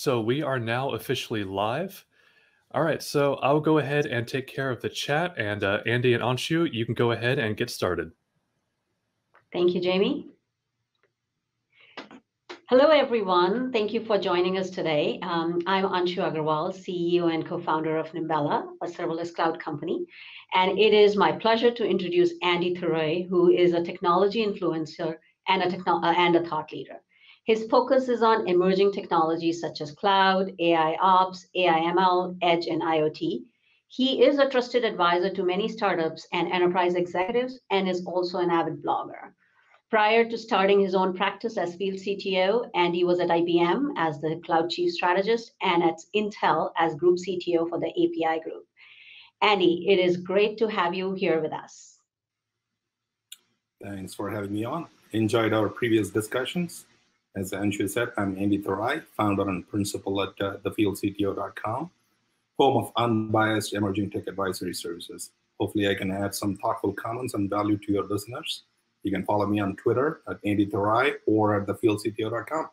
So we are now officially live. All right, so I'll go ahead and take care of the chat, and uh, Andy and Anshu, you can go ahead and get started. Thank you, Jamie. Hello, everyone. Thank you for joining us today. Um, I'm Anshu Agarwal, CEO and co-founder of Nimbella, a serverless cloud company. And it is my pleasure to introduce Andy Thurai, who is a technology influencer and a, techno- uh, and a thought leader. His focus is on emerging technologies such as cloud, AI ops, AI ML, edge, and IoT. He is a trusted advisor to many startups and enterprise executives and is also an avid blogger. Prior to starting his own practice as field CTO, Andy was at IBM as the cloud chief strategist and at Intel as group CTO for the API group. Andy, it is great to have you here with us. Thanks for having me on. Enjoyed our previous discussions. As Anshu said, I'm Andy Thurai, founder and principal at uh, thefieldcto.com, home of unbiased emerging tech advisory services. Hopefully, I can add some thoughtful comments and value to your listeners. You can follow me on Twitter at Andy Thurai or at thefieldcto.com.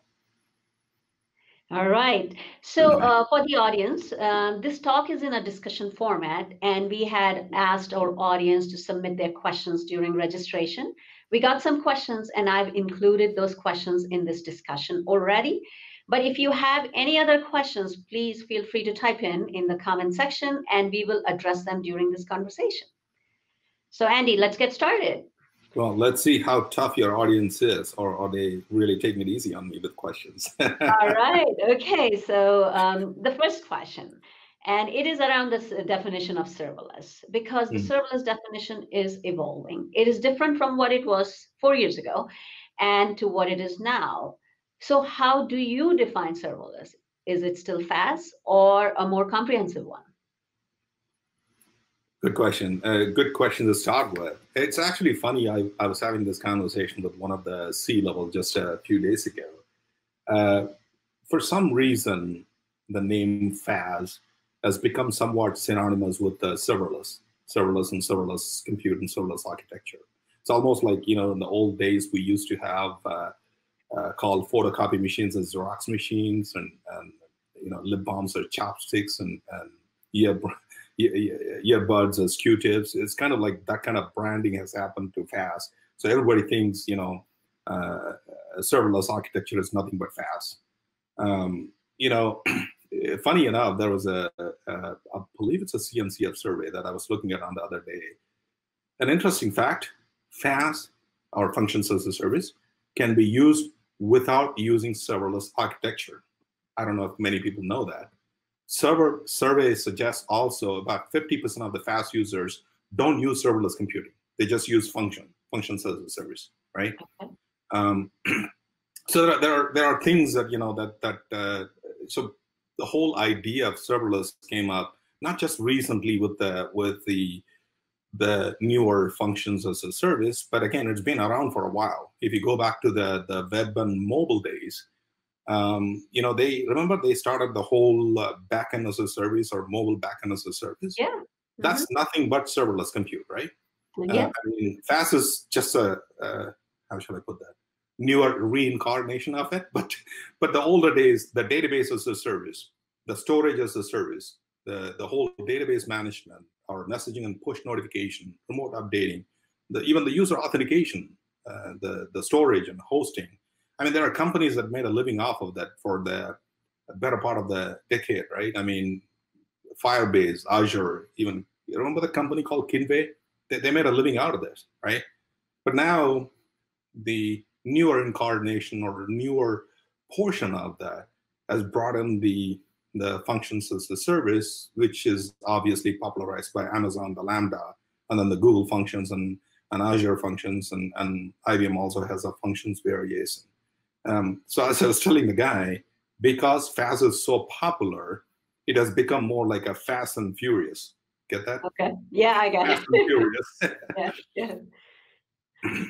All right. So uh, for the audience, uh, this talk is in a discussion format, and we had asked our audience to submit their questions during registration. We got some questions, and I've included those questions in this discussion already. But if you have any other questions, please feel free to type in in the comment section, and we will address them during this conversation. So Andy, let's get started. Well, let's see how tough your audience is, or are they really taking it easy on me with questions? All right. Okay. So um, the first question and it is around this definition of serverless because the mm. serverless definition is evolving. It is different from what it was four years ago and to what it is now. So, how do you define serverless? Is it still FaaS or a more comprehensive one? Good question. Uh, good question to start with. It's actually funny. I, I was having this conversation with one of the C level just a few days ago. Uh, for some reason, the name FaaS has become somewhat synonymous with the serverless, serverless and serverless compute and serverless architecture. It's almost like, you know, in the old days, we used to have uh, uh, called photocopy machines as Xerox machines and, and you know, lip balms or ChapSticks and, and ear, earbuds as Q-tips. It's kind of like that kind of branding has happened too fast. So everybody thinks, you know, uh, serverless architecture is nothing but FaaS. Um, you know, funny enough, there was a, a, I believe it's a CNCF survey that I was looking at on the other day. An interesting fact: FaaS, or functions as a service, can be used without using serverless architecture. I don't know if many people know that. Server survey suggests also about 50% of the FaaS users don't use serverless computing. They just use function, functions as a service, right? Okay. Um, so there are, there are, there are things that you know that that uh, so the whole idea of serverless came up not just recently with the with the the newer functions as a service, but again, it's been around for a while. If you go back to the the web and mobile days, um, you know, they remember they started the whole uh, backend as a service or mobile backend as a service. Yeah, mm-hmm. that's nothing but serverless compute, right? Yeah, uh, I mean, FaaS is just a uh, how should I put that? Newer reincarnation of it. But but the older days, the database as a service, the storage as a service, the, the whole database management, our messaging and push notification, remote updating, the, even the user authentication, uh, the, the storage and hosting. I mean, there are companies that made a living off of that for the better part of the decade, right? I mean, Firebase, Azure, even you remember the company called Kinvey? They, they made a living out of this, right? But now the newer incarnation or newer portion of that has brought in the the functions as a service, which is obviously popularized by Amazon, the Lambda, and then the Google functions and, and Azure functions, and, and IBM also has a functions variation. Um, so as I was telling the guy, because FaaS is so popular, it has become more like a Fast and Furious. Get that? Okay. Yeah, I got Fast it. yeah, yeah.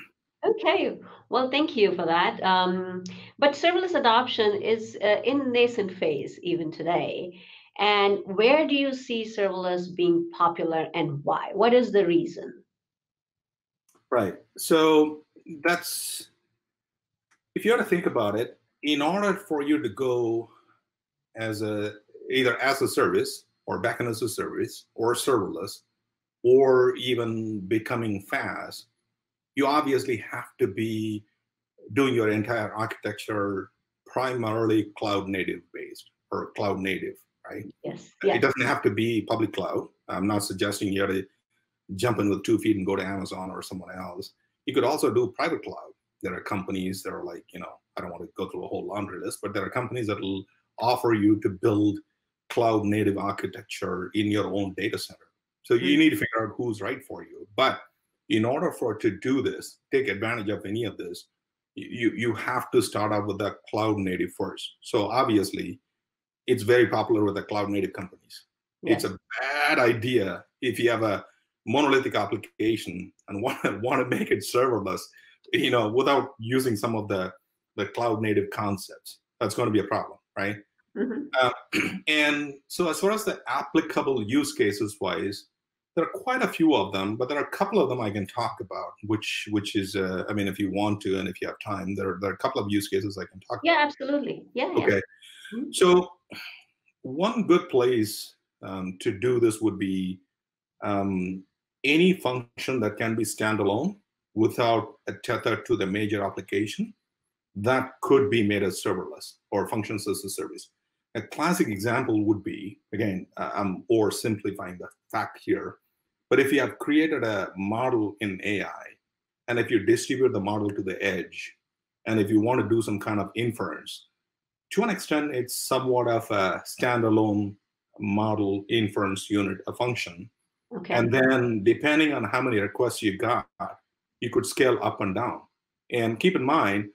Okay, well, thank you for that. Um, but serverless adoption is uh, in nascent phase even today. And where do you see serverless being popular and why? What is the reason? Right. So that's, if you want to think about it, in order for you to go as a either as a service or backend as a service or serverless or even becoming FaaS, you obviously have to be doing your entire architecture primarily cloud native based or cloud native, right? Yes. It doesn't have to be public cloud. I'm not suggesting you have to jump in with two feet and go to Amazon or someone else. You could also do private cloud. There are companies that are like, you know, I don't want to go through a whole laundry list, but there are companies that will offer you to build cloud native architecture in your own data center. So mm-hmm. you need to figure out who's right for you. But in order for to do this, take advantage of any of this, you you have to start out with the cloud native first. So obviously, it's very popular with the cloud native companies. Yes. It's a bad idea if you have a monolithic application and want to, want to make it serverless, you know, without using some of the the cloud native concepts. That's going to be a problem, right? Mm-hmm. Uh, and so, as far as the applicable use cases wise, there are quite a few of them, but there are a couple of them I can talk about, which which is, uh, I mean, if you want to and if you have time, there are, there are a couple of use cases I can talk yeah, about. Yeah, absolutely. Yeah. Okay. Yeah. Mm-hmm. So, one good place um, to do this would be um, any function that can be standalone without a tether to the major application that could be made as serverless or functions as a service. A classic example would be, again, I'm oversimplifying the fact here, but if you have created a model in AI, and if you distribute the model to the edge, and if you want to do some kind of inference, to an extent, it's somewhat of a standalone model inference unit, a function. Okay. And then depending on how many requests you got, you could scale up and down. And keep in mind,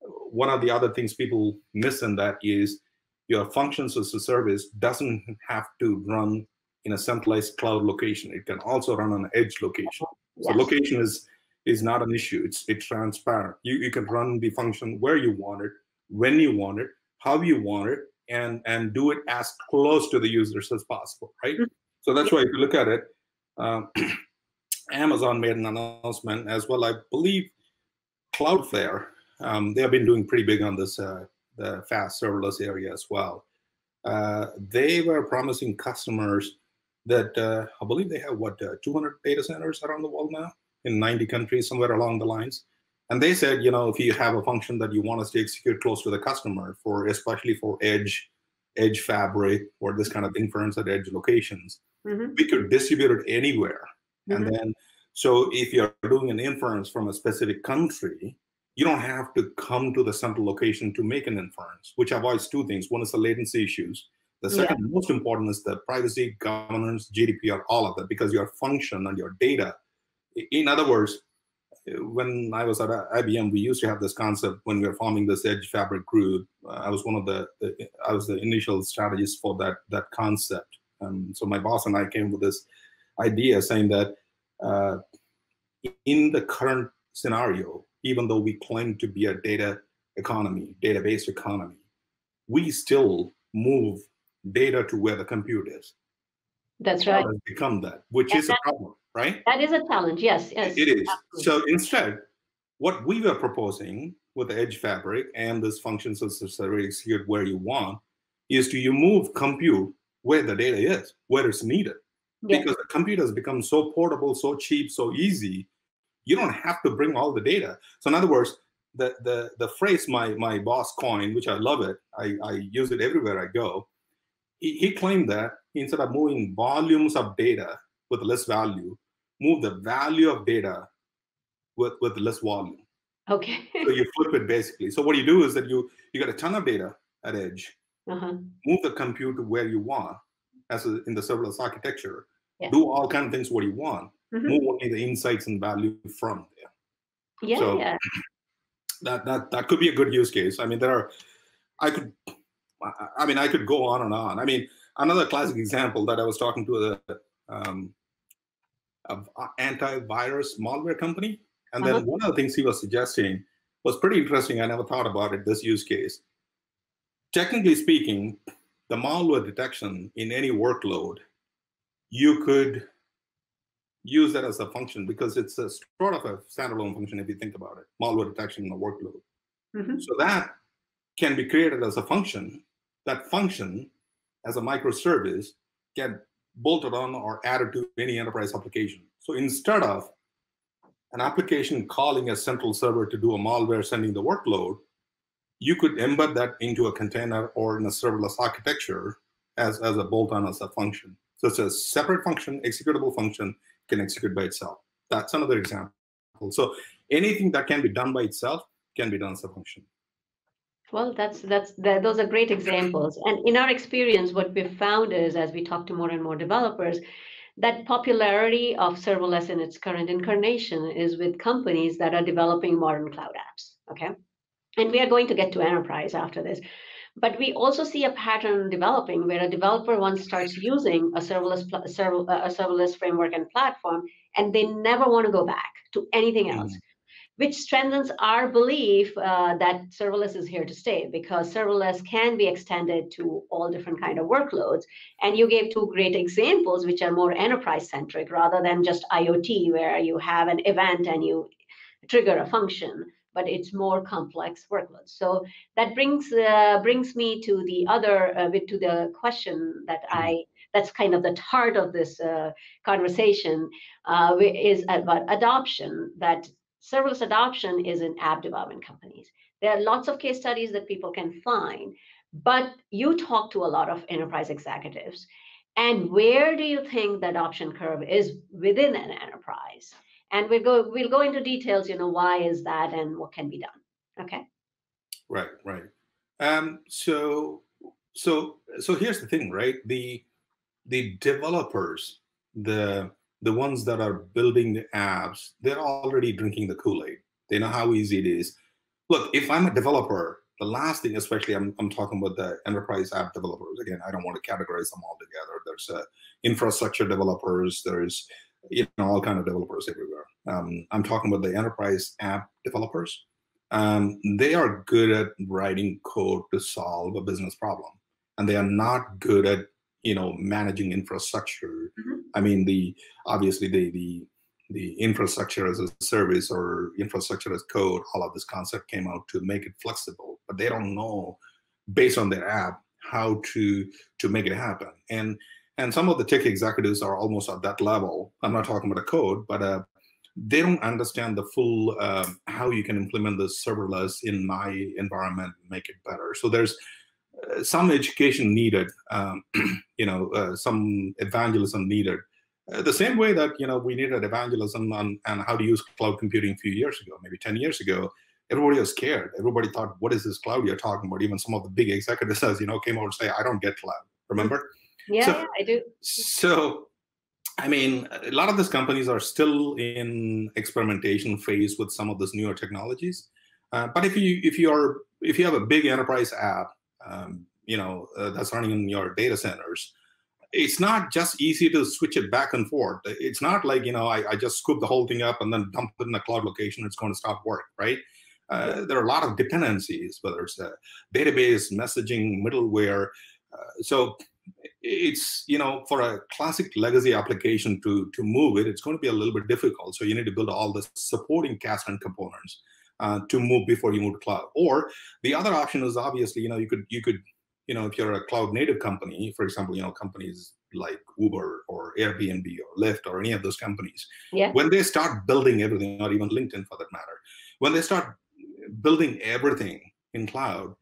one of the other things people miss in that is your functions as a service doesn't have to run in a centralized cloud location. It can also run on an edge location. So location is is not an issue. It's it's transparent. You you can run the function where you want it, when you want it, how you want it, and and do it as close to the users as possible, right? Mm-hmm. So that's why if you look at it, um, Amazon made an announcement as well. I believe Cloudflare, um, they have been doing pretty big on this uh, the FaaS serverless area as well. Uh, they were promising customers that uh, I believe they have what uh, 200 data centers around the world now in 90 countries, somewhere along the lines. And they said, you know, if you have a function that you want us to execute close to the customer for, especially for edge, edge fabric or this kind of inference at edge locations, mm-hmm. we could distribute it anywhere. Mm-hmm. And then, so if you're doing an inference from a specific country, you don't have to come to the central location to make an inference, which avoids two things. One is the latency issues. The second yeah. most important is the privacy, governance, GDPR, all of that, because your function and your data. In other words, when I was at IBM, we used to have this concept when we were forming this Edge Fabric group. Uh, I was one of the, the, I was the initial strategist for that that concept. Um, so my boss and I came with this idea saying that uh, in the current scenario, even though we claim to be a data economy, database economy, we still move data to where the compute is. That's right. become that, which and is that, a problem, right? That is a challenge. Yes, yes. It is. Absolutely. So instead, what we were proposing with the Edge Fabric and this functions as a service here where you want is to you move compute where the data is, where it's needed. Yes. Because the compute has become so portable, so cheap, so easy you don't have to bring all the data. So in other words, the the the phrase my my boss coined, which I love it, I, I use it everywhere I go. He, he claimed that instead of moving volumes of data with less value, move the value of data with with less volume. Okay. so you flip it basically. So what you do is that you you got a ton of data at edge, uh-huh. move the compute to where you want, as a, in the serverless architecture, yeah. do all kind of things what you want, mm-hmm. more the insights and value from there. Yeah, so yeah. That that that could be a good use case. I mean, there are. I could. I mean, I could go on and on. I mean, another classic example that I was talking to a, um, a antivirus malware company, and then uh-huh. one of the things he was suggesting was pretty interesting. I never thought about it. This use case. Technically speaking, the malware detection in any workload, you could use that as a function because it's a sort of a standalone function if you think about it, malware detection in a workload. Mm-hmm. So that can be created as a function that function as a microservice get bolted on or added to any enterprise application. So instead of an application calling a central server to do a malware sending the workload, you could embed that into a container or in a serverless architecture as, as a bolt-on as a function. So it's a separate function, executable function, can execute by itself. That's another example. So anything that can be done by itself can be done as a function. Well, that's that's that, those are great examples. And in our experience, what we've found is, as we talk to more and more developers, that popularity of serverless in its current incarnation is with companies that are developing modern cloud apps. Okay, and we are going to get to enterprise after this. But we also see a pattern developing where a developer once starts using a serverless a serverless framework and platform, and they never want to go back to anything else. Mm which strengthens our belief uh, that serverless is here to stay because serverless can be extended to all different kind of workloads and you gave two great examples which are more enterprise centric rather than just iot where you have an event and you trigger a function but it's more complex workloads so that brings uh, brings me to the other uh, to the question that mm-hmm. i that's kind of the heart of this uh, conversation uh, is about adoption that serverless adoption is in app development companies. There are lots of case studies that people can find, but you talk to a lot of enterprise executives. And where do you think the adoption curve is within an enterprise? And we'll go we'll go into details, you know, why is that and what can be done. Okay. Right, right. Um, so so so here's the thing, right? The the developers, the the ones that are building the apps, they're already drinking the Kool-Aid. They know how easy it is. Look, if I'm a developer, the last thing, especially I'm, I'm talking about the enterprise app developers. Again, I don't want to categorize them all together. There's uh, infrastructure developers. There's you know all kind of developers everywhere. Um, I'm talking about the enterprise app developers. Um, they are good at writing code to solve a business problem, and they are not good at you know managing infrastructure. Mm-hmm. i mean the obviously the the the infrastructure as a service or infrastructure as code all of this concept came out to make it flexible but they don't know based on their app how to to make it happen. And and some of the tech executives are almost at that level. I'm not talking about a code but uh, they don't understand the full uh, how you can implement the serverless in my environment make it better. So there's some education needed, um, you know, uh, some evangelism needed. Uh, the same way that you know we needed evangelism on, on how to use cloud computing a few years ago, maybe 10 years ago, everybody was scared. Everybody thought, what is this cloud you're talking about? Even some of the big executives, as you know, came over and say, I don't get cloud. Remember? Yeah, so, yeah, I do. So, I mean, a lot of these companies are still in experimentation phase with some of these newer technologies. Uh, but if you if you are if you have a big enterprise app um, you know uh, that's running in your data centers. It's not just easy to switch it back and forth. It's not like you know i, I just scoop the whole thing up and then dump it in a cloud location it's going to stop work right? Uh, there are a lot of dependencies whether it's a database messaging middleware uh, so it's you know for a classic legacy application to to move it it's going to be a little bit difficult. So you need to build all the supporting cast and components uh, to move before you move to cloud. Or the other option is obviously, you know, you could you could, you know, if you're a cloud native company, for example, you know, companies like Uber or Airbnb or Lyft or any of those companies, yeah. when they start building everything, or even LinkedIn for that matter, when they start building everything in cloud,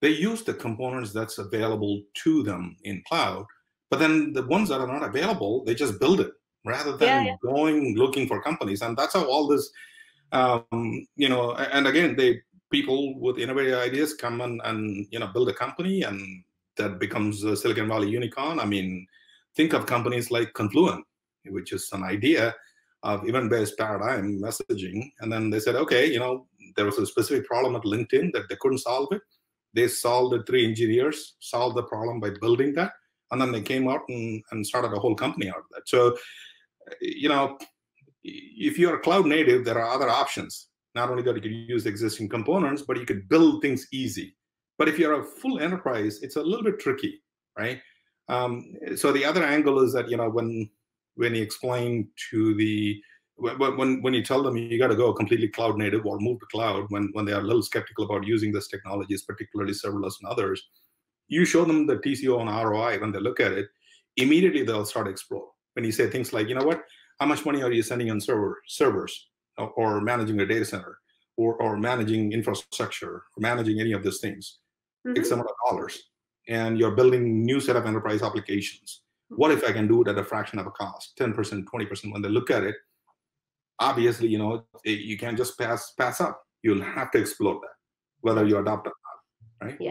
they use the components that's available to them in cloud. But then the ones that are not available, they just build it rather than yeah, yeah. going looking for companies. And that's how all this um, you know, and again, they people with innovative ideas come and, and you know build a company, and that becomes a Silicon Valley unicorn. I mean, think of companies like Confluent, which is an idea of event-based paradigm messaging, and then they said, okay, you know, there was a specific problem at LinkedIn that they couldn't solve it. They solved it. Three engineers solved the problem by building that, and then they came out and, and started a whole company out of that. So, you know, if you're cloud native, there are other options. Not only that you can use existing components, but you could build things easy. But if you're a full enterprise, it's a little bit tricky, right? Um, so the other angle is that you know when when you explain to the when when you tell them you got to go completely cloud native or move to cloud, when when they are a little skeptical about using this technologies, particularly serverless and others, you show them the TCO and ROI when they look at it, immediately they'll start explore. When you say things like, you know what, how much money are you sending on server servers or, or managing a data center or, or managing infrastructure or managing any of these things? Mhm. X amount of dollars. And you're building new set of enterprise applications. What if I can do it at a fraction of a cost, 10%, 20%? When they look at it, obviously, you know, it- you can't just pass pass up. You'll have to explore that, whether you adopt it or not, right? Yeah.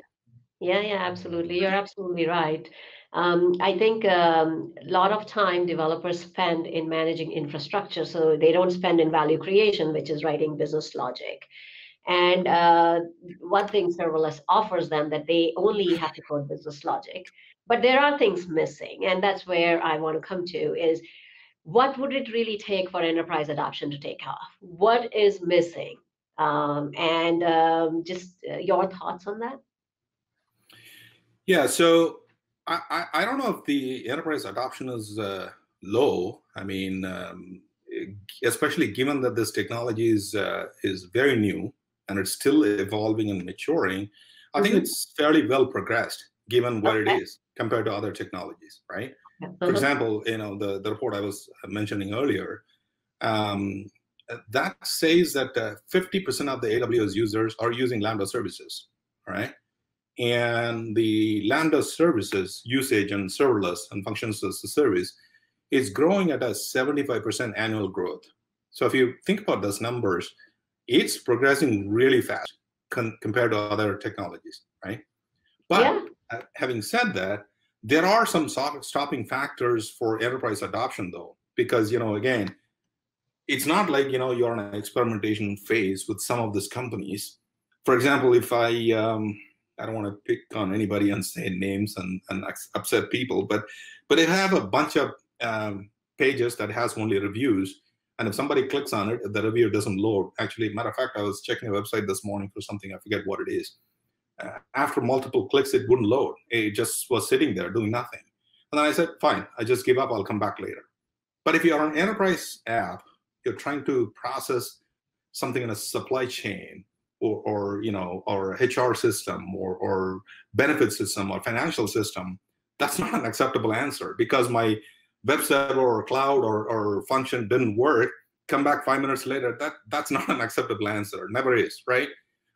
Yeah, yeah, absolutely. You're absolutely right. Um, I think um, a lot of time developers spend in managing infrastructure, so they don't spend in value creation, which is writing business logic. And uh, one thing serverless offers them that they only have to code business logic, but there are things missing, and that's where I want to come to is what would it really take for enterprise adoption to take off? What is missing? Um, and um, just uh, your thoughts on that? Yeah, so I, I, I don't know if the enterprise adoption is uh, low. I mean, um, especially given that this technology is uh, is very new and it's still evolving and maturing. I think Mhm. it's fairly well progressed given what it Okay. is compared to other technologies, right? For Uh-huh. example, you know the, the report I was mentioning earlier, um, uh, that says that uh, 50% of the AWS users are using Lambda services, right? And the Lambda services usage and serverless and functions as a service is growing at a 75% annual growth. So if you think about those numbers, it's progressing really fast con- compared to other technologies, right? But Yeah. having said that, there are some sort stopping factors for enterprise adoption, though, because you know, again, it's not like you know you're in an experimentation phase with some of these companies. For example, if I um, I don't want to pick on anybody and say names and, and upset people, but but I have a bunch of um, pages that has only reviews, and if somebody clicks on it, the review doesn't load. Actually, matter of fact, I was checking a website this morning for something. I forget what it is. Uh, after multiple clicks, it wouldn't load. It just was sitting there doing nothing. And then I said, fine, I just give up. I'll come back later. But if you're an enterprise app, you're trying to process something in a supply chain or, or you know, or HR system or, or benefit system or financial system, that's not an acceptable answer because my web server or cloud or, or function didn't work. Come back five minutes later. That that's not an acceptable answer. Never is, right?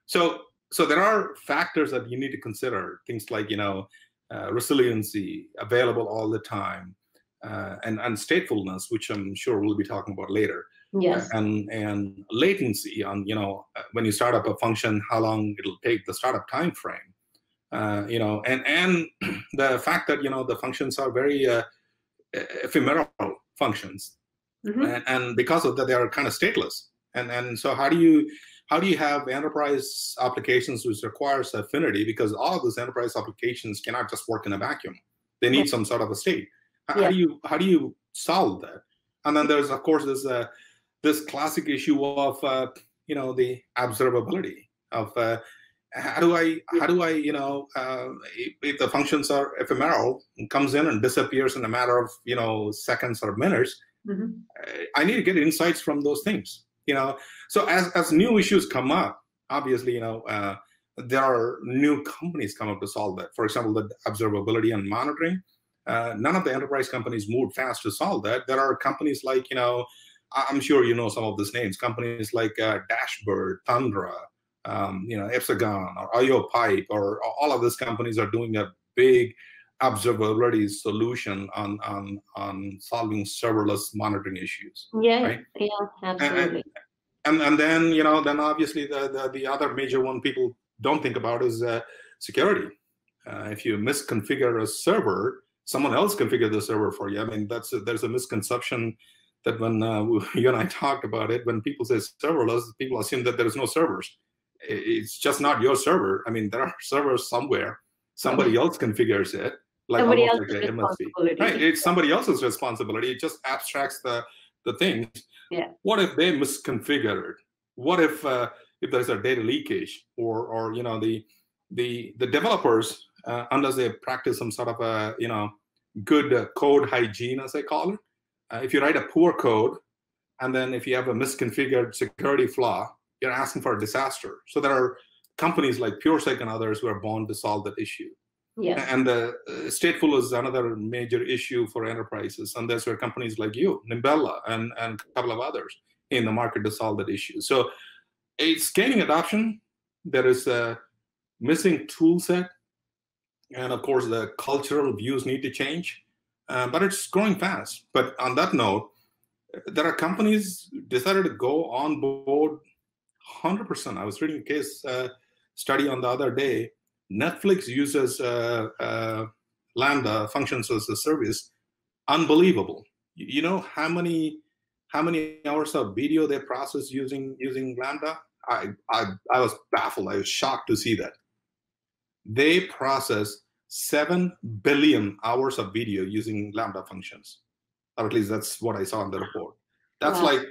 So so there are factors that you need to consider. Things like you know uh, resiliency, available all the time, uh, and and statefulness, which I'm sure we'll be talking about later Yes. and and latency on you know uh, when you start up a function how long it'll take the startup time frame uh, you know and and the fact that you know the functions are very uh, ephemeral functions Mhm. and, and because of that they are kind of stateless and and so how do you how do you have enterprise applications which requires affinity because all of these enterprise applications cannot just work in a vacuum they need Yeah. some sort of a state how, how Yeah. do you how do you solve that and then there's of course this uh, this classic issue of uh, you know the observability of uh, how do I how do I you know uh, if, the functions are ephemeral comes in and disappears in a matter of you know seconds or minutes Mhm. uh, I need to get insights from those things. You know, so as as new issues come up, obviously, you know, uh, there are new companies come up to solve that. For example, the observability and monitoring. Uh, none of the enterprise companies moved fast to solve that. There are companies like you know, I'm sure you know some of these names. Companies like uh, Dashbird, Thundra, um, you know, Epsagon or IO Pipe, or all of these companies are doing a big observability solution on on on solving serverless monitoring issues Yeah. right? Yeah. Absolutely. and and then you know then obviously the the, the other major one people don't think about is uh, security uh, if you misconfigure a server someone else configure the server for you i mean that's a, there's a misconception that when uh, you and i talked about it when people say serverless people assume that there's no servers it's just not your server i mean there are servers somewhere somebody else configures it like Somebody else's like MSP. Right, it's somebody else's responsibility. It just abstracts the the things. Yeah. What if they misconfigure it? What if uh, if there's a data leakage or or you know the the the developers uh, unless they practice some sort of a you know good code hygiene as I call it. Uh, if you write a poor code and then if you have a misconfigured security flaw, you're asking for a disaster. So there are companies like PureSec and others who are born to solve that issue. Yes. And uh, stateful is another major issue for enterprises. And that's where companies like you, Nimbella, and, and a couple of others in the market to solve that issue. So it's gaining adoption. There is a missing tool set. And of course, the cultural views need to change. Uh, but it's growing fast. But on that note, there are companies decided to go on board 100%. I was reading a case uh, study on the other day Netflix uses uh, uh, Lambda functions as a service. Unbelievable. You know how many how many hours of video they process using using Lambda? I, I I was baffled. I was shocked to see that. They process seven billion hours of video using Lambda functions, or at least that's what I saw in the report. That's wow. like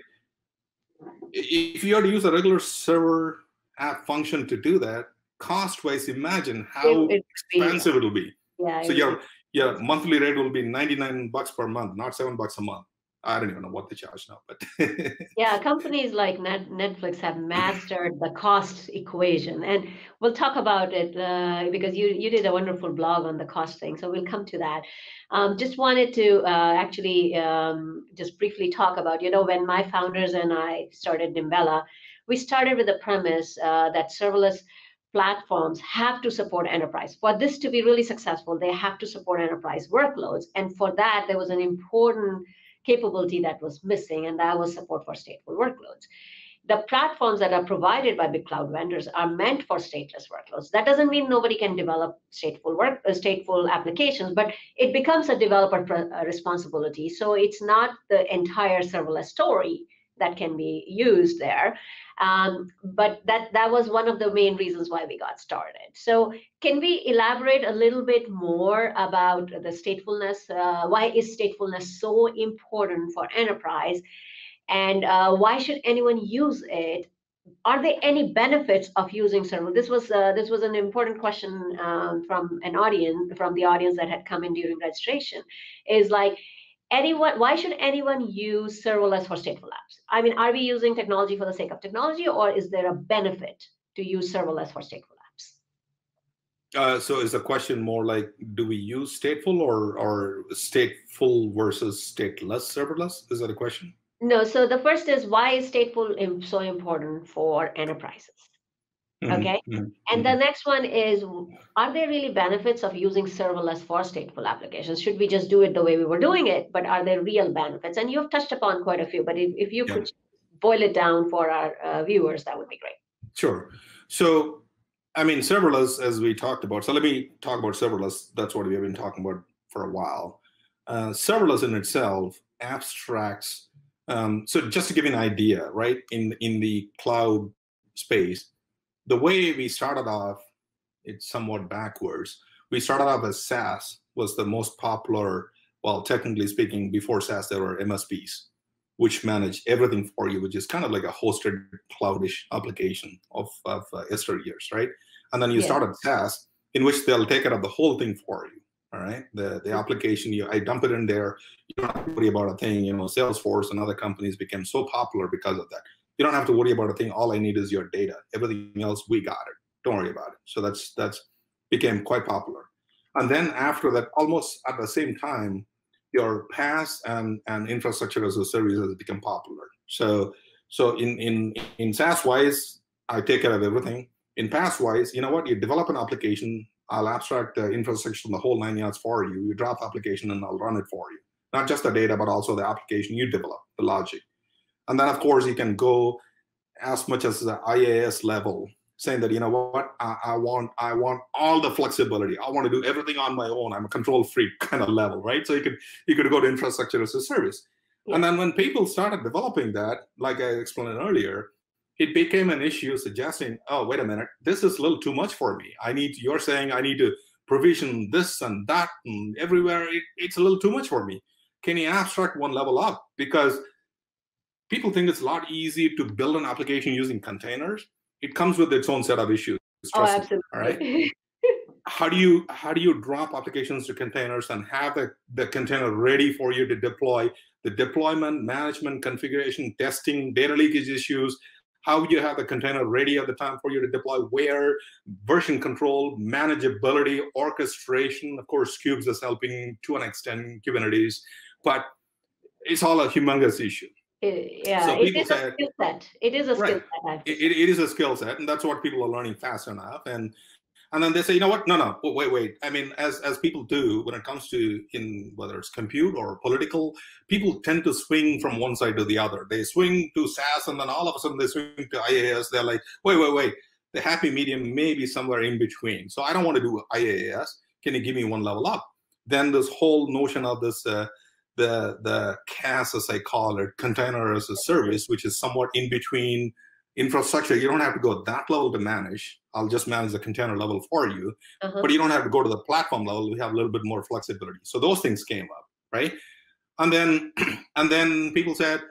if you had to use a regular server app function to do that, cost wise, imagine how it, expensive it'll be. Yeah. So your your monthly rate will be 99 bucks per month, not seven bucks a month. I don't even know what they charge now, but yeah, companies like Net, Netflix have mastered the cost equation, and we'll talk about it uh, because you you did a wonderful blog on the cost thing, so we'll come to that. Um, just wanted to uh, actually um, just briefly talk about you know when my founders and I started Nimbella, we started with the premise uh, that serverless platforms have to support enterprise. For this to be really successful, they have to support enterprise workloads. And for that, there was an important capability that was missing, and that was support for stateful workloads. The platforms that are provided by big cloud vendors are meant for stateless workloads. That doesn't mean nobody can develop stateful work, uh, stateful applications, but it becomes a developer uh, responsibility. So it's not the entire serverless story that can be used there. Um, but that that was one of the main reasons why we got started. So can we elaborate a little bit more about the statefulness? Uh, why is statefulness so important for enterprise? And uh, why should anyone use it? Are there any benefits of using server? This was uh, this was an important question um, from an audience from the audience that had come in during registration. Is like anyone why should anyone use serverless for stateful apps? I mean are we using technology for the sake of technology or is there a benefit to use serverless for stateful apps? Uh, so is the question more like do we use stateful or or stateful versus stateless serverless? Is that a question? No so the first is why is stateful so important for enterprises okay. Mm-hmm. And the mm-hmm. next one is Are there really benefits of using serverless for stateful applications? Should we just do it the way we were doing it? But are there real benefits? And you've touched upon quite a few, but if, if you yeah. could boil it down for our uh, viewers, that would be great. Sure. So, I mean, serverless, as we talked about, so let me talk about serverless. That's what we've been talking about for a while. Uh, serverless in itself abstracts. Um, so, just to give you an idea, right, in, in the cloud space, the way we started off, it's somewhat backwards. We started off as SaaS was the most popular. Well, technically speaking, before SaaS there were MSPs, which manage everything for you, which is kind of like a hosted cloudish application of of uh, yesteryears, right? And then you yeah. started SaaS, in which they'll take care of the whole thing for you. All right, the the application you I dump it in there. You don't have to worry about a thing. You know, Salesforce and other companies became so popular because of that you don't have to worry about a thing. All I need is your data. Everything else, we got it. Don't worry about it. So that's that's became quite popular. And then after that, almost at the same time, your PaaS and, and infrastructure as a service has become popular. So so in in in SaaS wise, I take care of everything. In PaaS wise, you know what? You develop an application, I'll abstract the infrastructure from the whole nine yards for you. You drop application and I'll run it for you. Not just the data, but also the application you develop, the logic. And then, of course, you can go as much as the IaaS level, saying that you know what, I, I, want I want all the flexibility. I want to do everything on my own. I'm a control freak kind of level, right? So you could you could go to infrastructure as a service. Yeah. And then when people started developing that, like I explained earlier, it became an issue suggesting, oh, wait a minute, this is a little too much for me. I need you're saying I need to provision this and that and everywhere. It, it's a little too much for me. Can you abstract one level up? Because people think it's a lot easier to build an application using containers. It comes with its own set of issues. Oh, absolutely. all right. how do you how do you drop applications to containers and have the, the container ready for you to deploy the deployment management configuration testing data leakage issues how do you have the container ready at the time for you to deploy, where, version control, manageability, orchestration. Of course, Kubes is helping to an extent Kubernetes, but it's all a humongous issue. It, yeah, so it is a skill set. It is a right. skill set. It, it is a skill set, and that's what people are learning fast enough. And and then they say, you know what? No, no, wait, wait. I mean, as as people do when it comes to in whether it's compute or political, people tend to swing from one side to the other. They swing to SaaS, and then all of a sudden they swing to IaaS. They're like, wait, wait, wait. The happy medium may be somewhere in between. So I don't want to do IaaS. Can you give me one level up? Then this whole notion of this. Uh, the the CaaS as I call it, container as a service, which is somewhat in between infrastructure. You don't have to go that level to manage. I'll just manage the container level for you, uh-huh. but you don't have to go to the platform level. We have a little bit more flexibility. So those things came up, right? And then and then people said,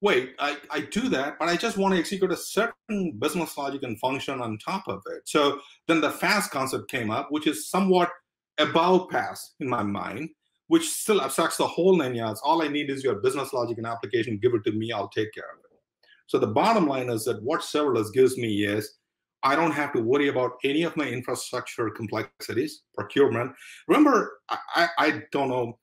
wait, I, I do that, but I just want to execute a certain business logic and function on top of it. So then the FaaS concept came up, which is somewhat above PaaS in my mind which still abstracts the whole nine yards. All I need is your business logic and application. Give it to me. I'll take care of it. So the bottom line is that what serverless gives me is I don't have to worry about any of my infrastructure complexities, procurement. Remember, I, I don't know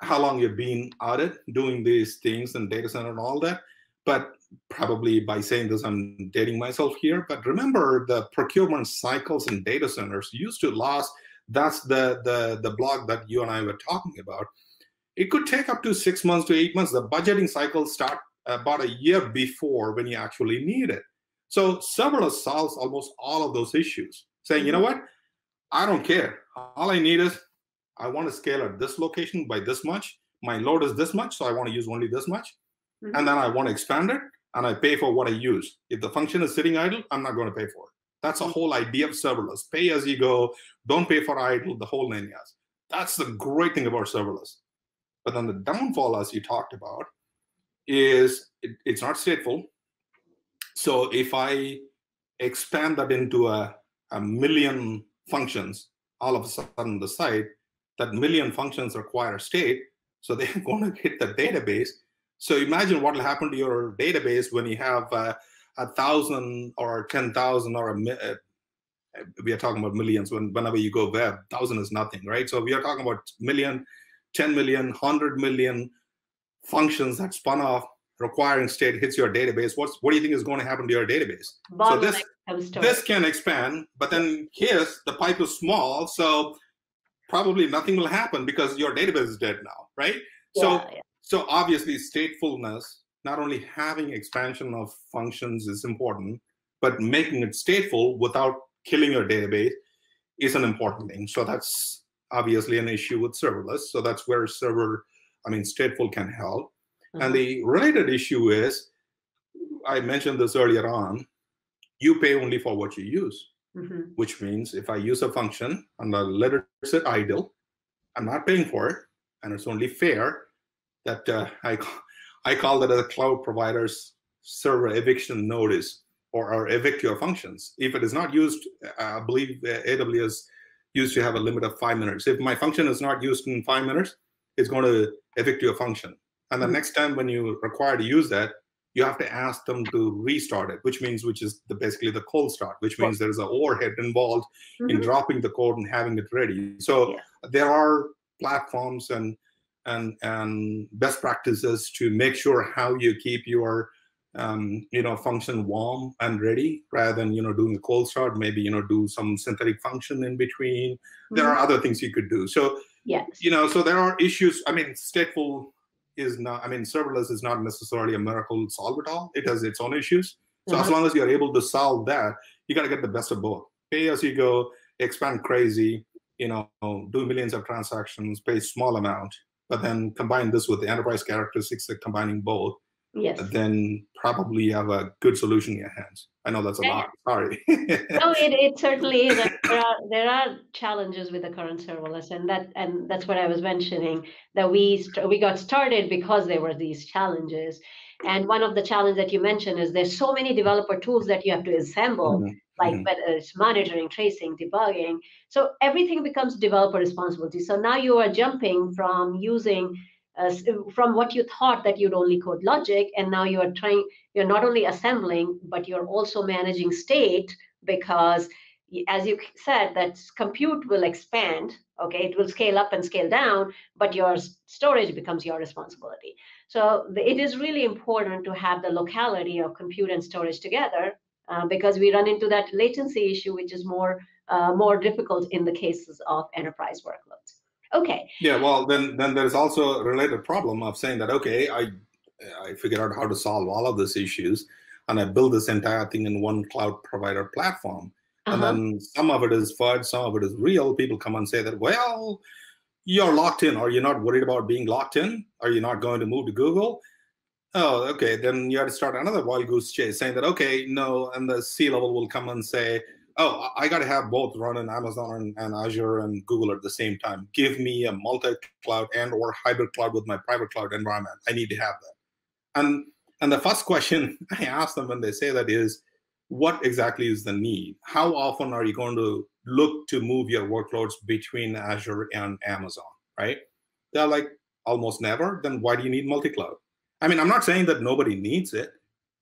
how long you've been at it doing these things and data center and all that, but probably by saying this, I'm dating myself here. But remember, the procurement cycles in data centers used to last that's the the the blog that you and I were talking about. It could take up to six months to eight months. The budgeting cycle start about a year before when you actually need it. So serverless solves almost all of those issues, saying, you know what, I don't care. All I need is I want to scale at this location by this much. My load is this much, so I want to use only this much. Mm-hmm. And then I want to expand it and I pay for what I use. If the function is sitting idle, I'm not going to pay for it. That's a whole idea of serverless. Pay as you go, don't pay for idle, the whole nine yards. That's the great thing about serverless. But then the downfall, as you talked about, is it, it's not stateful. So if I expand that into a, a million functions, all of a sudden the site, that million functions require state. So they're going to hit the database. So imagine what will happen to your database when you have uh, a thousand or ten thousand or a uh, we are talking about millions when whenever you go web thousand is nothing right? So we are talking about million 10 million 100 million functions that spun off requiring state hits your database. What's what do you think is going to happen to your database? So this this can expand but then here's the pipe is small so probably nothing will happen because your database is dead now right? Yeah, so yeah. so obviously statefulness not only having expansion of functions is important, but making it stateful without killing your database is an important thing. So that's obviously an issue with serverless. So that's where server, I mean, stateful can help. Mm-hmm. And the related issue is, I mentioned this earlier on, you pay only for what you use, mm-hmm. which means if I use a function and I let it sit idle, I'm not paying for it, and it's only fair that uh, I I call that a cloud provider's server eviction notice or, evict your functions. If it is not used, I believe AWS used to have a limit of five minutes. If my function is not used in five minutes, it's going to evict your function. And the mm-hmm. next time when you require to use that, you have to ask them to restart it, which means which is the, basically the cold start, which means there is an overhead involved mm-hmm. in dropping the code and having it ready. So yeah. there are platforms and and and best practices to make sure how you keep your um, you know function warm and ready rather than you know doing a cold start maybe you know do some synthetic function in between. Mm-hmm. there are other things you could do. So yes. you know so there are issues. I mean stateful is not i mean serverless is not necessarily a miracle solve at all. It has its own issues. So mm-hmm. as long as you're able to solve that you got to get the best of both. Pay as you go expand crazy you know do millions of transactions pay small amount but then combine this with the enterprise characteristics combining both, yes. then probably you have a good solution in your hands. I know that's a lot. Sorry. no, it, it certainly is. There are there are challenges with the current serverless, and that and that's what I was mentioning that we we got started because there were these challenges. And one of the challenges that you mentioned is there's so many developer tools that you have to assemble. Mm-hmm like mm-hmm. whether it's monitoring, tracing, debugging. So everything becomes developer responsibility. So now you are jumping from using uh, from what you thought that you'd only code logic and now you're trying you're not only assembling but you're also managing state because as you said that compute will expand okay it will scale up and scale down but your storage becomes your responsibility so it is really important to have the locality of compute and storage together uh, because we run into that latency issue which is more uh, more difficult in the cases of enterprise workloads Okay. Yeah, well, then then there's also a related problem of saying that okay, I I figured out how to solve all of these issues, and I build this entire thing in one cloud provider platform. Uh-huh. And then some of it is FUD, some of it is real. People come and say that, well, you're locked in. Are you not worried about being locked in? Are you not going to move to Google? Oh, okay. Then you have to start another wild goose chase saying that, okay, no. And the C level will come and say, oh, I got to have both run in Amazon and, and, Azure and Google at the same time. Give me a multi-cloud and or hybrid cloud with my private cloud environment. I need to have that. And and the first question I ask them when they say that is, what exactly is the need? How often are you going to look to move your workloads between Azure and Amazon? Right? They're like almost never. Then why do you need multi-cloud? I mean, I'm not saying that nobody needs it.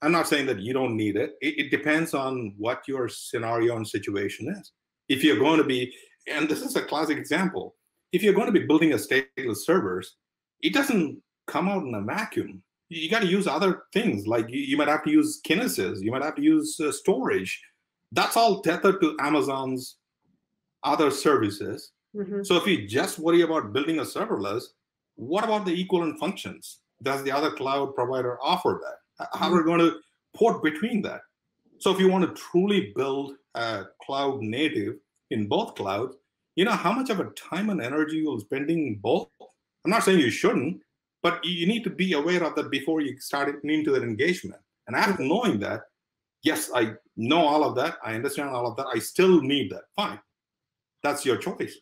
I'm not saying that you don't need it. it. It depends on what your scenario and situation is. If you're going to be, and this is a classic example, if you're going to be building a stateless servers, it doesn't come out in a vacuum. You got to use other things, like you, you, might have to use Kinesis, you might have to use uh, storage. That's all tethered to Amazon's other services. Mm-hmm. So if you just worry about building a serverless, what about the equivalent functions? Does the other cloud provider offer that? How hmm. are we going to port between that? So if you want to truly build a cloud native in both clouds, you know how much of a time and energy you're spending both. I'm not saying you shouldn't, but you need to be aware of that before you start into that engagement. And after hmm. knowing that, yes, I know all of that, I understand all of that, I still need that. Fine, that's your choice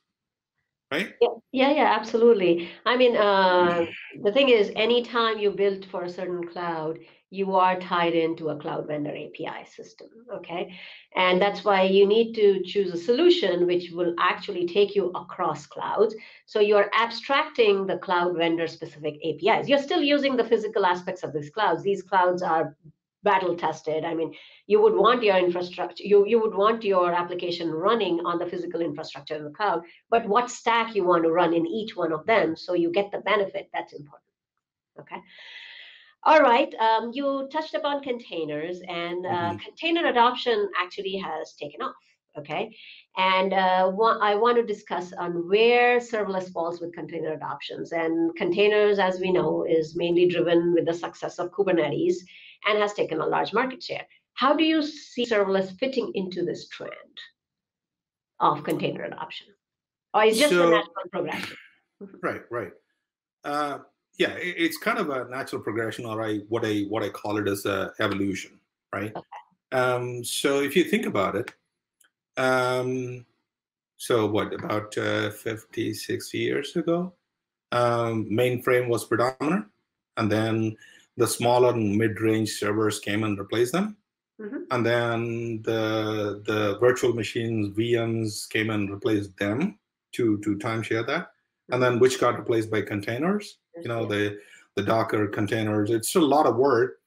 right? Yeah, yeah, yeah, absolutely. I mean, uh, the thing is, anytime you build for a certain cloud, you are tied into a cloud vendor API system, okay? And that's why you need to choose a solution which will actually take you across clouds. So you're abstracting the cloud vendor specific APIs. You're still using the physical aspects of these clouds. These clouds are battle tested. I mean, you would want your infrastructure, you, you would want your application running on the physical infrastructure in the cloud, but what stack you want to run in each one of them so you get the benefit, that's important. Okay. All right, um, you touched upon containers, and uh, mm-hmm. container adoption actually has taken off. Okay, and uh, I want to discuss on where serverless falls with container adoptions. And containers, as we know, is mainly driven with the success of Kubernetes and has taken a large market share. How do you see serverless fitting into this trend of container adoption? Or is just so, a natural progression? right, right. Uh, yeah, it's kind of a natural progression, or I what I what I call it as a evolution, right? Okay. Um, so if you think about it, um, so what about uh, 50, 60 years ago, um, mainframe was predominant, and then the smaller and mid-range servers came and replaced them. Mm-hmm. And then the the virtual machines, VMs came and replaced them to to timeshare that. And then which got replaced by containers, you know, the the Docker containers. It's a lot of work,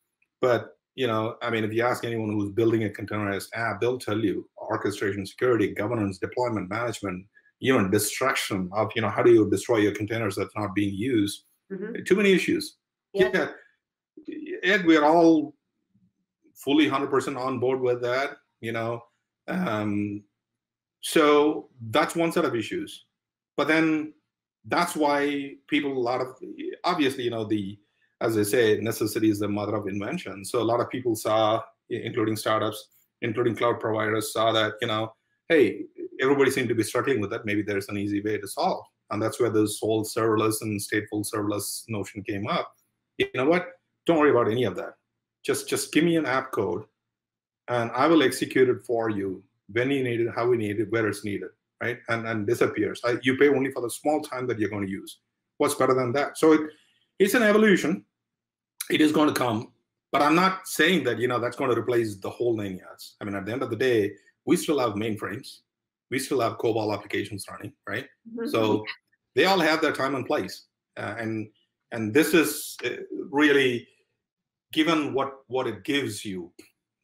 but you know, I mean, if you ask anyone who's building a containerized app, they'll tell you orchestration, security, governance, deployment management, even destruction of, you know, how do you destroy your containers that's not being used? Mm-hmm. Too many issues. Yeah. yeah and we're all fully 100% on board with that you know um, so that's one set of issues. But then that's why people a lot of obviously you know the as i say necessity is the mother of invention. So a lot of people saw including startups including cloud providers saw that you know hey everybody seemed to be struggling with that. Maybe there's an easy way to solve. And that's where this whole serverless and stateful serverless notion came up. You know what don't worry about any of that. Just just give me an app code, and I will execute it for you when you need it, how we need it, where it's needed, right? And and disappears. I, you pay only for the small time that you're going to use. What's better than that? So it, it's an evolution. It is going to come, but I'm not saying that you know that's going to replace the whole nine yards. I mean, at the end of the day, we still have mainframes. We still have COBOL applications running, right? Mm-hmm. So they all have their time and place, uh, and and this is uh, really given what what it gives you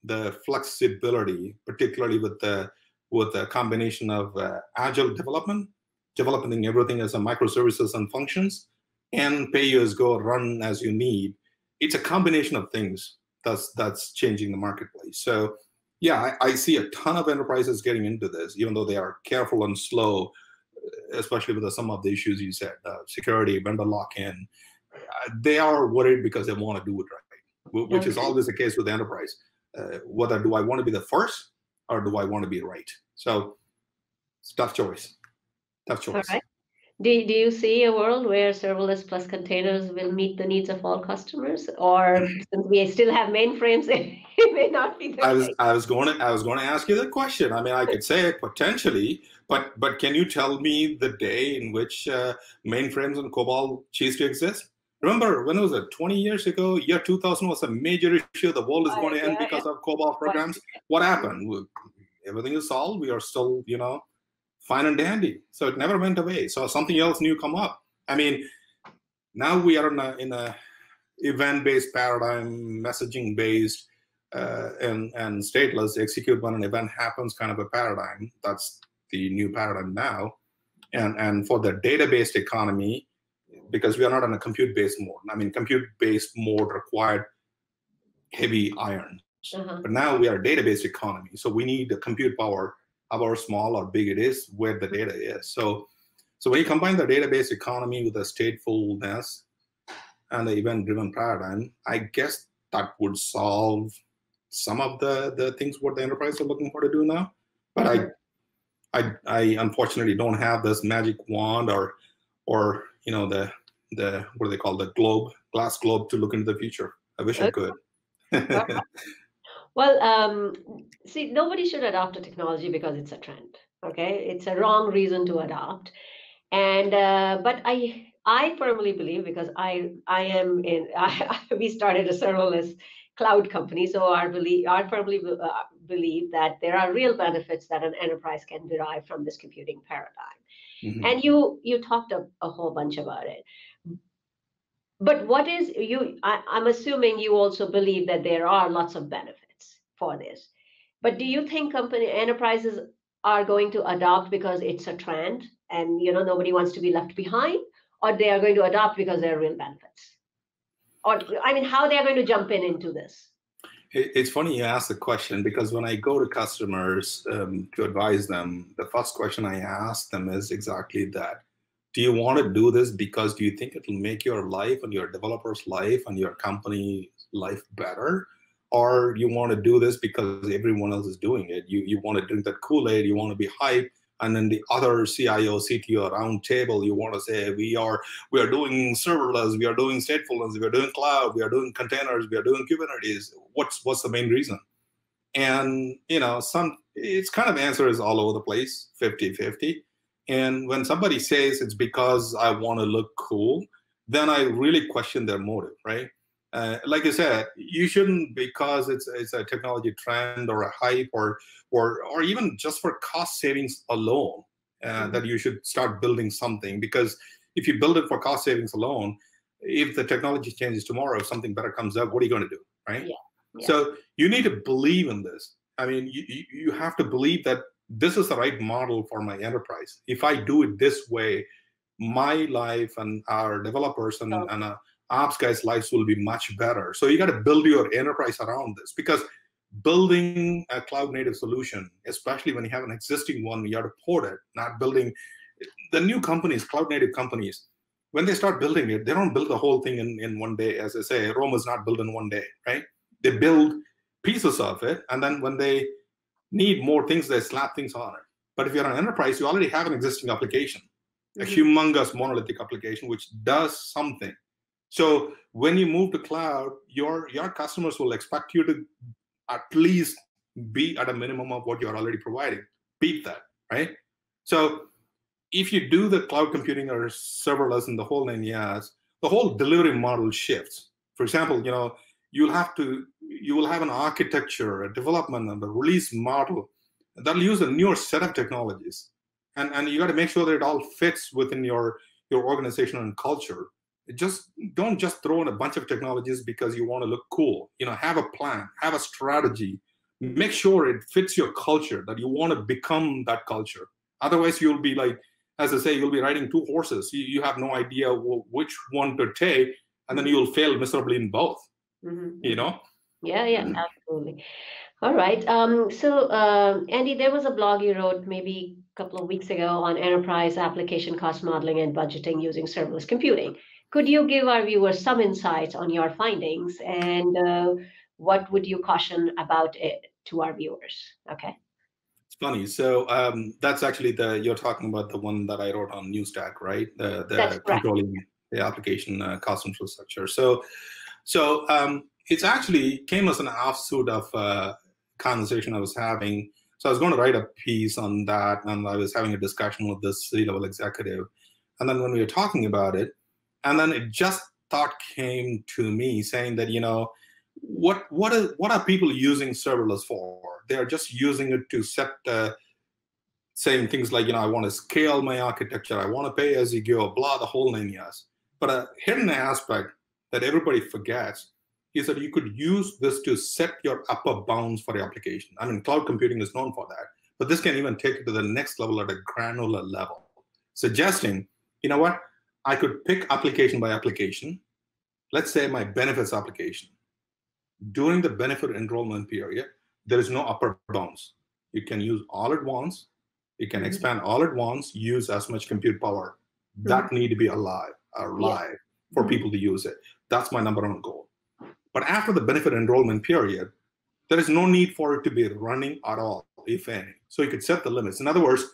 the flexibility particularly with the with a combination of uh, agile development developing everything as a microservices and functions and pay as go run as you need it's a combination of things that's that's changing the marketplace. So yeah I, I see a ton of enterprises getting into this even though they are careful and slow especially with the, some of the issues you said uh, security vendor lock-in. Uh, they are worried because they want to do it right which is always the case with enterprise uh, whether do i want to be the first or do i want to be right so it's tough choice tough choice All right. do, do you see a world where serverless plus containers will meet the needs of all customers, or since we still have mainframes, it may not be? I was I was going to I was going to ask you the question. I mean, I could say it potentially, but but can you tell me the day in which uh, mainframes and COBOL ceased to exist? Remember when it was it? 20 years ago, year 2000 was a major issue. The world is going to end because of COBOL programs. What happened? Everything is solved. We are still, you know, fine and dandy. So it never went away. So something else new come up. I mean, now we are in a, in a event-based paradigm, messaging-based, uh, and and stateless. Execute when an event happens, kind of a paradigm. That's the new paradigm now. And and for the database economy, because we are not in a compute-based mode. I mean, compute-based mode required heavy iron. Uh-huh. But now we are a database economy, so we need the compute power however small or big it is, where the data is. So, so when you combine the database economy with the statefulness and the event-driven paradigm, I guess that would solve some of the the things what the enterprise are looking for to do now. But I, I, I unfortunately don't have this magic wand or, or you know the the what do they call the globe glass globe to look into the future. I wish okay. I could. Well, um, see, nobody should adopt a technology because it's a trend. Okay, it's a wrong reason to adopt. And uh, but I I firmly believe because I I am in I, we started a serverless cloud company, so I believe I firmly uh, believe that there are real benefits that an enterprise can derive from this computing paradigm. Mm-hmm. And you you talked a, a whole bunch about it but what is you I, am assuming you also believe that there are lots of benefits for this. But do you think company enterprises are going to adopt because it's a trend and you know nobody wants to be left behind, or they are going to adopt because there are real benefits? Or I mean, how they are going to jump in into this? It's funny you ask the question because when I go to customers um, to advise them, the first question I ask them is exactly that. Do you want to do this because do you think it will make your life and your developer's life and your company life better? or you want to do this because everyone else is doing it. You you want to drink that Kool-Aid, you want to be hype, and then the other CIO, CTO round table, you want to say we are we are doing serverless, we are doing statefulness, we are doing cloud, we are doing containers, we are doing Kubernetes. What's what's the main reason? And you know, some it's kind of answer is all over the place, 50-50. And when somebody says it's because I want to look cool, then I really question their motive, right? Uh, like I said, you shouldn't because it's it's a technology trend or a hype or or or even just for cost savings alone uh, mm-hmm. that you should start building something because if you build it for cost savings alone, if the technology changes tomorrow, if something better comes up, what are you going to do, right? Yeah. yeah. So you need to believe in this. I mean, you you have to believe that this is the right model for my enterprise. If I do it this way, my life and our developers and, oh. and uh, ops guys' lives will be much better. So you got to build your enterprise around this because building a cloud native solution, especially when you have an existing one, you got to port it, not building the new companies, cloud native companies, when they start building it, they don't build the whole thing in, in one day. As I say, Rome is not built in one day, right? They build pieces of it, and then when they need more things, they slap things on it. But if you're an enterprise, you already have an existing application, mm-hmm. a humongous monolithic application which does something so when you move to cloud, your your customers will expect you to at least be at a minimum of what you're already providing. Beat that, right? So if you do the cloud computing or serverless and the whole nine yards, the whole delivery model shifts. For example, you know, you'll have to you will have an architecture, a development, and a release model that'll use a newer set of technologies. And, and you got to make sure that it all fits within your your organization and culture just don't just throw in a bunch of technologies because you want to look cool. You know, have a plan, have a strategy, make sure it fits your culture that you want to become that culture. Otherwise, you'll be like, as I say, you'll be riding two horses. You, you have no idea which one to take, and then you'll fail miserably in both. Mm-hmm. You know? Yeah, yeah, mm-hmm. absolutely. All right. Um, so, uh, Andy, there was a blog you wrote maybe a couple of weeks ago on enterprise application cost modeling and budgeting using serverless computing. Could you give our viewers some insights on your findings and uh, what would you caution about it to our viewers? Okay. It's funny. So um, that's actually the you're talking about the one that I wrote on New Stack, right? The, the controlling the application uh, cost infrastructure. So, so um, it's actually came as an offshoot of a uh, conversation I was having. So I was going to write a piece on that, and I was having a discussion with this C-level executive. And then when we were talking about it, and then it just thought came to me saying that you know what what are what are people using serverless for? They are just using it to set uh, saying things like you know i want to scale my architecture. I want to pay as you go blah the whole nine yards. But a hidden aspect that everybody forgets is that you could use this to set your upper bounds for your application. I mean cloud computing is known for that but this can even take it to the next level at a granular level suggesting you know what I could pick application by application. Let's say my benefits application. During the benefit enrollment period, there is no upper bounds. You can use all at once. You can mm-hmm. expand all at once, use as much compute power. That mm-hmm. need to be alive, alive yeah. for mm-hmm. people to use it. That's my number one goal. But after the benefit enrollment period, there is no need for it to be running at all, if any. So you could set the limits. In other words,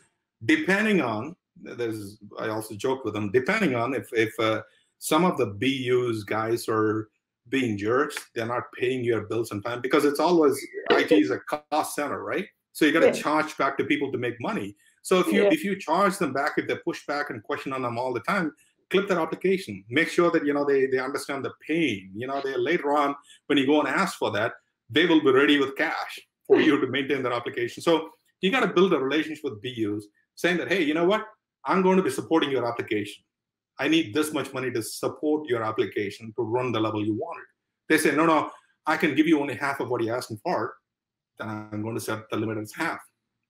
depending on there's I also joke with them depending on if if uh, some of the BUs guys are being jerks, they're not paying your bills on time because it's always IT is a cost center, right? So you got to yeah. charge back to people to make money. So if you yeah. if you charge them back, if they push back and question on them all the time, clip their application. Make sure that you know they they understand the pain. You know, they later on when you go and ask for that, they will be ready with cash for you to maintain their application. So you got to build a relationship with BUs, saying that hey, you know what, I'm going to be supporting your application. I need this much money to support your application to run the level you want. They say, no, no, I can give you only half of what you're asking for. Then I'm going to set the limit as half.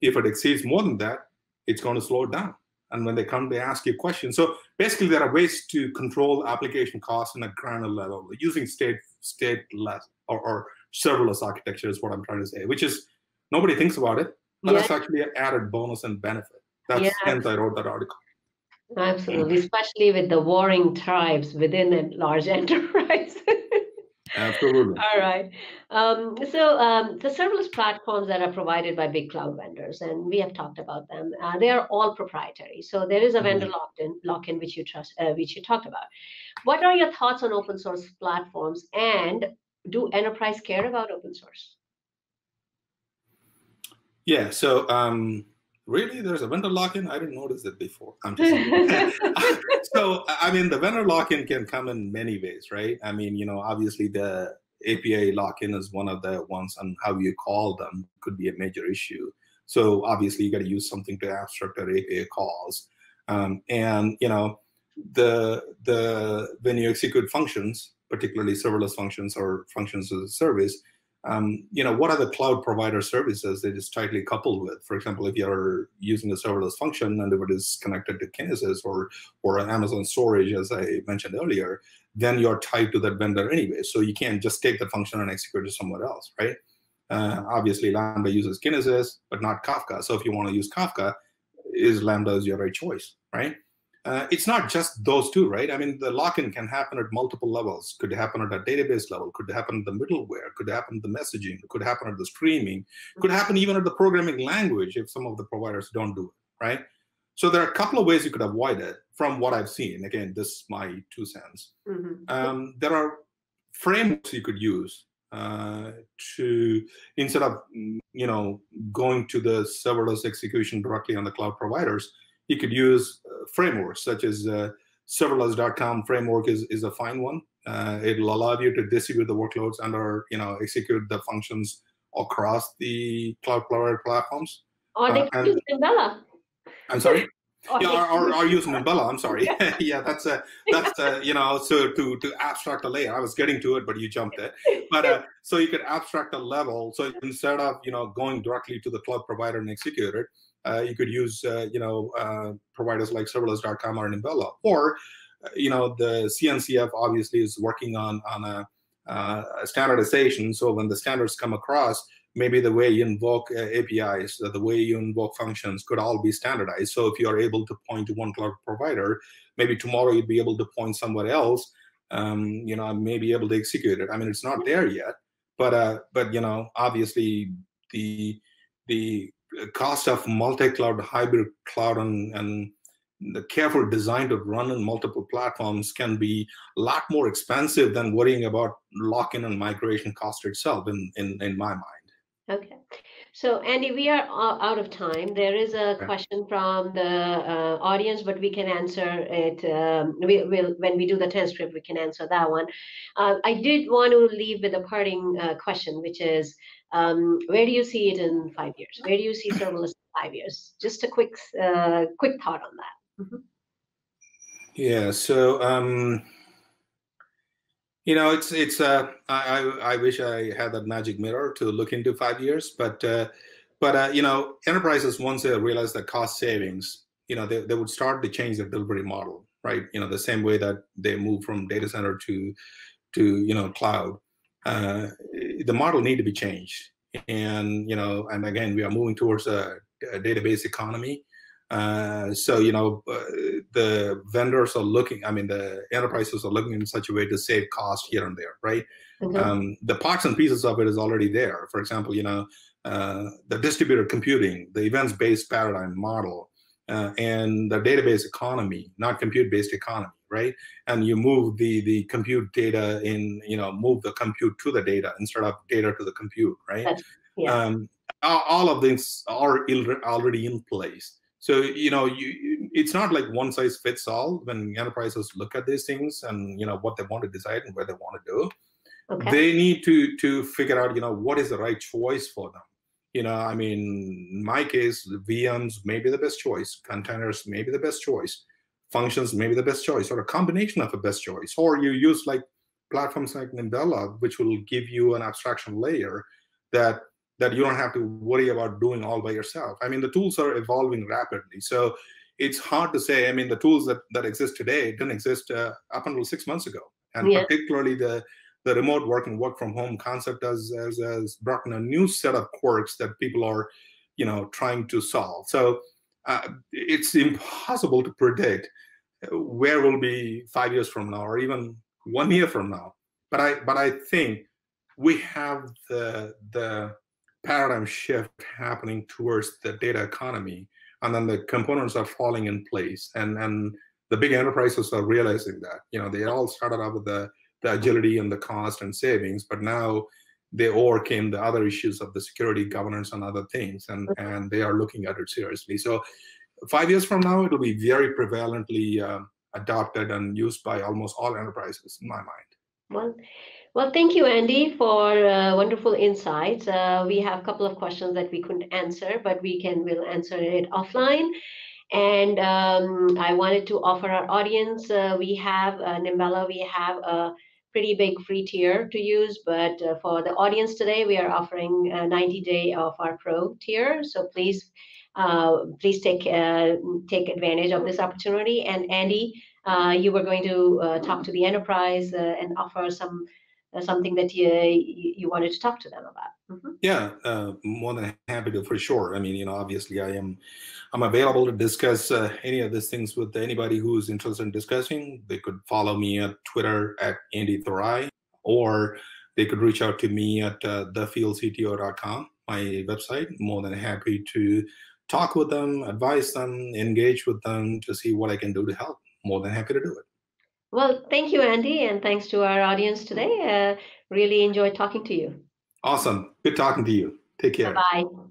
If it exceeds more than that, it's going to slow it down. And when they come, they ask you questions. So basically, there are ways to control application costs in a granular level using state stateless or, or serverless architecture is what I'm trying to say, which is nobody thinks about it, but yeah. it's actually an added bonus and benefit. That's yeah. hence I wrote that article. Absolutely, especially with the warring tribes within a large enterprise. Absolutely. All right. Um, so um, the serverless platforms that are provided by big cloud vendors, and we have talked about them, uh, they are all proprietary. So there is a vendor mm-hmm. lock-in, lock-in which you trust, uh, which you talked about. What are your thoughts on open source platforms, and do enterprise care about open source? Yeah. So um, really? There's a vendor lock-in? I didn't notice it before. I'm just so i mean the vendor lock-in can come in many ways right? I mean you know obviously the api lock-in is one of the ones and how you call them. Could be a major issue. So obviously you got to use something to abstract our api calls. Um, and you know the the when you execute functions particularly serverless functions or functions as a service um, you know, what are the cloud provider services that is tightly coupled with? For example, if you're using a serverless function and it is connected to Kinesis or or Amazon storage, as I mentioned earlier, then you're tied to that vendor anyway. So you can't just take the function and execute it somewhere else, right? Uh, obviously, Lambda uses Kinesis, but not Kafka. So if you want to use Kafka, is Lambda is your right choice, right? Uh, it's not just those two, right? I mean, the lock-in can happen at multiple levels. Could happen at a database level. Could happen at the middleware. Could happen at the messaging. Could happen at the streaming. Could happen even at the programming language if some of the providers don't do it, right? So there are a couple of ways you could avoid it from what I've seen. Again, this is my two cents. Mm-hmm. Um, there are frameworks you could use uh, to instead of you know going to the serverless execution directly on the cloud providers you could use uh, frameworks such as uh, serverless.com framework is, is a fine one. Uh, it'll allow you to distribute the workloads and or you know execute the functions across the cloud provider platforms. Or they uh, use Nimbella. I'm sorry. Yeah, or, or, use Nimbella. I'm sorry. yeah, that's a that's a, you know so to to abstract a layer. I was getting to it, but you jumped it. But uh, so you could abstract a level. So instead of you know going directly to the cloud provider and execute it, uh, you could use uh, you know uh, providers like serverless.com or Nimbella, or uh, you know the CNCF obviously is working on on a, uh, standardization. So when the standards come across, maybe the way you invoke uh, APIs, the way you invoke functions could all be standardized. So if you are able to point to one cloud provider, maybe tomorrow you'd be able to point somewhere else, um, you know, and maybe able to execute it. I mean, it's not there yet, but uh, but you know, obviously the the Uh, cost of multi-cloud, hybrid cloud, and, and the careful design to run on multiple platforms can be a lot more expensive than worrying about lock-in and migration cost itself in, in, in my mind. Okay. So Andy, we are out of time. There is a question from the uh, audience, but we can answer it. Um, we will when we do the transcript, we can answer that one. Uh, I did want to leave with a parting uh, question, which is, um, where do you see it in five years? Where do you see serverless in five years? Just a quick, uh, quick thought on that. Mm -hmm. Yeah. So. Um you know, it's it's. Uh, I I wish I had that magic mirror to look into five years, but uh, but uh, you know, enterprises once they realize the cost savings, you know, they, they would start to change their delivery model, right? You know, the same way that they move from data center to to you know cloud. Uh, the model need to be changed, and you know, and again, we are moving towards a, a database economy uh, so you know uh, the vendors are looking. I mean, the enterprises are looking in such a way to save cost here and there, right? Mm-hmm. Um, the parts and pieces of it is already there. For example, you know uh, the distributed computing, the events-based paradigm model, uh, and the database economy, not compute-based economy, right? And you move the the compute data in, you know, move the compute to the data instead of data to the compute, right? yeah. Um, all of these are already in place. So you know, you, it's not like one size fits all when enterprises look at these things and you know what they want to decide and where they want to do. Okay. They need to to figure out you know what is the right choice for them. You know, I mean, in my case, VMs may be the best choice, containers may be the best choice, functions may be the best choice, or a combination of a best choice. Or you use like platforms like Nimbella, which will give you an abstraction layer that that you don't have to worry about doing all by yourself. I mean, the tools are evolving rapidly. So it's hard to say. I mean, the tools that, that exist today didn't exist uh, up until six months ago. And yeah. particularly the, the remote work and work from home concept has, has, has brought in a new set of quirks that people are, you know, trying to solve. So uh, it's impossible to predict where we'll be five years from now or even one year from now. But I, but I think we have the, the paradigm shift happening towards the data economy and then the components are falling in place and and the big enterprises are realizing that. You know they all started out with the, the agility and the cost and savings but now they overcame the other issues of the security governance and other things and and they are looking at it seriously. So five years from now it'll be very prevalently uh, adopted and used by almost all enterprises in my mind. Well well, thank you, Andy, for uh, wonderful insights. Uh, we have a couple of questions that we couldn't answer, but we can we'll answer it offline. And um, I wanted to offer our audience, uh, we have uh, Nimbella, we have a pretty big free tier to use, but uh, for the audience today, we are offering a 90 day of our pro tier. So please, uh, please take uh, take advantage of this opportunity. And Andy, uh, you were going to uh, talk to the enterprise uh, and offer some uh, something that you, you wanted to talk to them about. Mm-hmm. Yeah, uh, more than happy to for sure. I mean, you know, obviously, I am I'm available to discuss uh, any of these things with anybody who is interested in discussing. They could follow me at Twitter at Andy Thurai, or they could reach out to me at uh, thefieldcto.com, my website. More than happy to talk with them, advise them, engage with them to see what I can do to help. More than happy to do it. Well, thank you, Andy, and thanks to our audience today. Uh, really enjoyed talking to you. Awesome. Good talking to you. Take care. Bye bye.